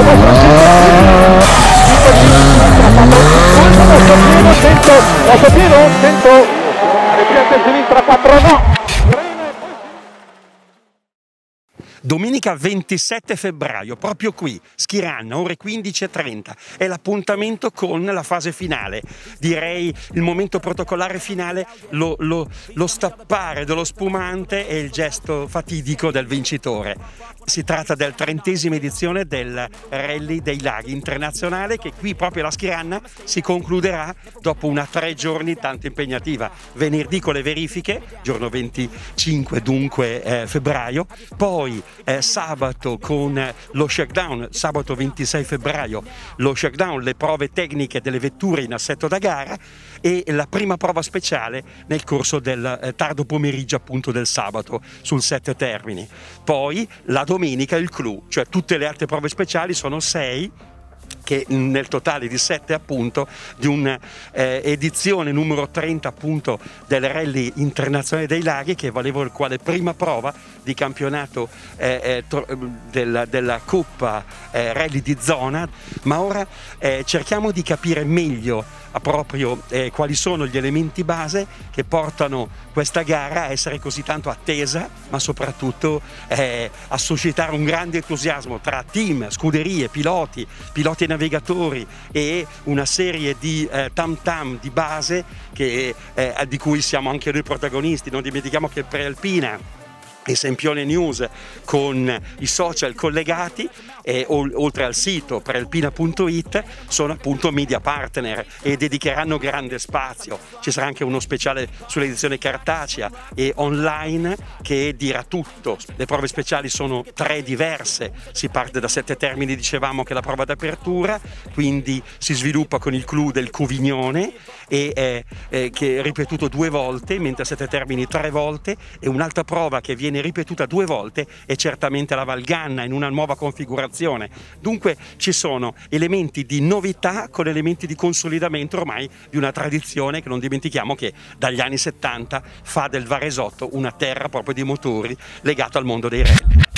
Molto pieno, centro, molto pieno, centro, più a sinistra 4 no! Domenica 27 febbraio, proprio qui, Schirana, ore 15.30, è l'appuntamento con la fase finale. Direi il momento protocolare finale, lo, lo, lo stappare dello spumante e il gesto fatidico del vincitore. Si tratta del trentesima edizione del Rally dei Laghi internazionale che qui proprio alla Schiranna si concluderà dopo una tre giorni tanto impegnativa. Venerdì con le verifiche, giorno 25 dunque eh, febbraio, poi eh, sabato con lo shakedown, sabato 26 febbraio, lo shakedown, le prove tecniche delle vetture in assetto da gara e la prima prova speciale nel corso del eh, tardo pomeriggio appunto del sabato sul set termini. Poi la domenica il clou, cioè tutte le altre prove speciali sono sei che nel totale di 7 appunto di un'edizione eh, numero 30 appunto del rally internazionale dei laghi che valeva quale prima prova di campionato eh, eh, della, della, Coppa eh, Rally di zona. Ma ora eh, cerchiamo di capire meglio proprio eh, quali sono gli elementi base che portano questa gara a essere così tanto attesa ma soprattutto a suscitare un grande entusiasmo tra team, scuderie, piloti, piloti navigatori e una serie di eh, tam tam di base che, eh, di cui siamo anche noi protagonisti. Non dimentichiamo che Prealpina e Sempione News con i social collegati e oltre al sito prealpina.it sono appunto media partner e dedicheranno grande spazio. Ci sarà anche uno speciale sull'edizione cartacea e online che dirà tutto. Le prove speciali sono tre diverse, si parte da sette termini, dicevamo che è la prova d'apertura, quindi si sviluppa con il clou del Covignone e è, è, che è ripetuto due volte, mentre sette termini tre volte e un'altra prova che viene ripetuta due volte è certamente la Valganna in una nuova configurazione. Dunque ci sono elementi di novità con elementi di consolidamento ormai di una tradizione che non dimentichiamo che dagli anni 70 fa del Varesotto una terra proprio di motori legato al mondo dei rally.